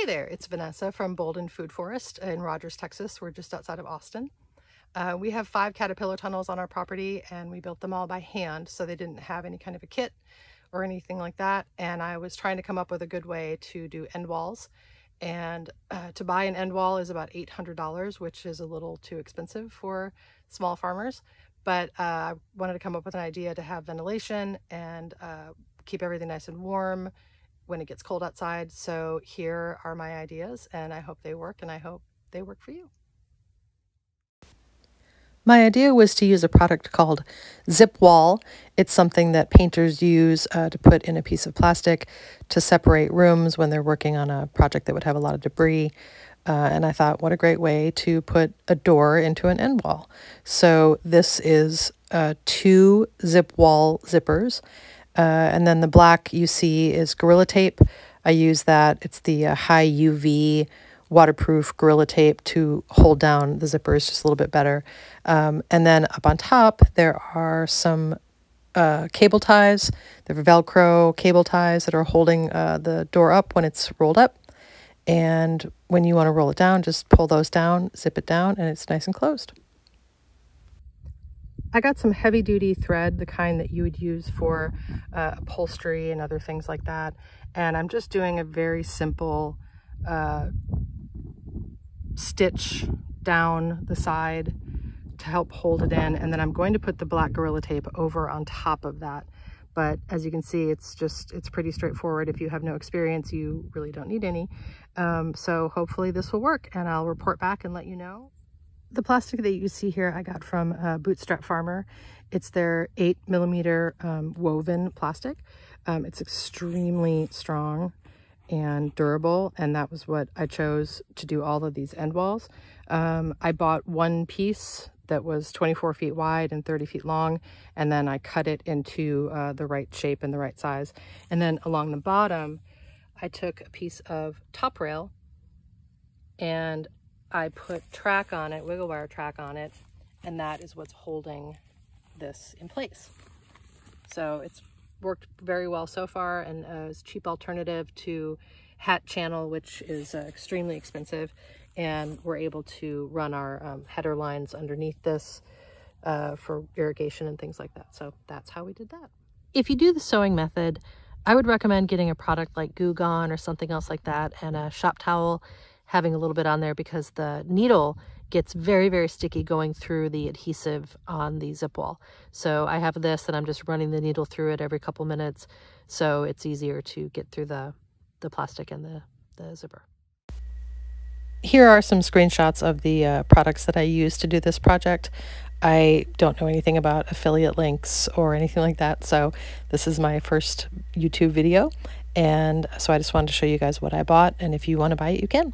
Hey there, it's Vanessa from Bolden Food Forest in Rogers, Texas. We're just outside of Austin. Uh, we have five caterpillar tunnels on our property and we built them all by hand so they didn't have any kind of a kit or anything like that. And I was trying to come up with a good way to do end walls. And uh, to buy an end wall is about $800, which is a little too expensive for small farmers. But uh, I wanted to come up with an idea to have ventilation and uh, keep everything nice and warm when it gets cold outside. So here are my ideas and I hope they work and I hope they work for you. My idea was to use a product called Zip Wall. It's something that painters use uh, to put in a piece of plastic to separate rooms when they're working on a project that would have a lot of debris. Uh, and I thought, what a great way to put a door into an end wall. So this is uh, two zip wall zippers. Uh, and then the black you see is Gorilla Tape. I use that. It's the uh, high UV waterproof Gorilla Tape to hold down the zippers just a little bit better. Um, and then up on top, there are some uh, cable ties. They're Velcro cable ties that are holding uh, the door up when it's rolled up. And when you want to roll it down, just pull those down, zip it down, and it's nice and closed. I got some heavy duty thread, the kind that you would use for uh, upholstery and other things like that. And I'm just doing a very simple uh, stitch down the side to help hold it in. And then I'm going to put the black Gorilla Tape over on top of that. But as you can see, it's just, it's pretty straightforward. If you have no experience, you really don't need any. Um, so hopefully this will work and I'll report back and let you know. The plastic that you see here I got from uh, Bootstrap Farmer. It's their 8 millimeter um, woven plastic. Um, it's extremely strong and durable and that was what I chose to do all of these end walls. Um, I bought one piece that was 24 feet wide and 30 feet long and then I cut it into uh, the right shape and the right size. And then along the bottom I took a piece of top rail and I put track on it, wiggle wire track on it, and that is what's holding this in place. So it's worked very well so far and uh, is cheap alternative to hat channel, which is uh, extremely expensive. And we're able to run our um, header lines underneath this uh, for irrigation and things like that. So that's how we did that. If you do the sewing method, I would recommend getting a product like Goo Gone or something else like that and a shop towel having a little bit on there because the needle gets very, very sticky going through the adhesive on the zip wall. So I have this and I'm just running the needle through it every couple minutes. So it's easier to get through the, the plastic and the, the zipper. Here are some screenshots of the uh, products that I used to do this project. I don't know anything about affiliate links or anything like that, so this is my first YouTube video. And so I just wanted to show you guys what I bought, and if you want to buy it, you can.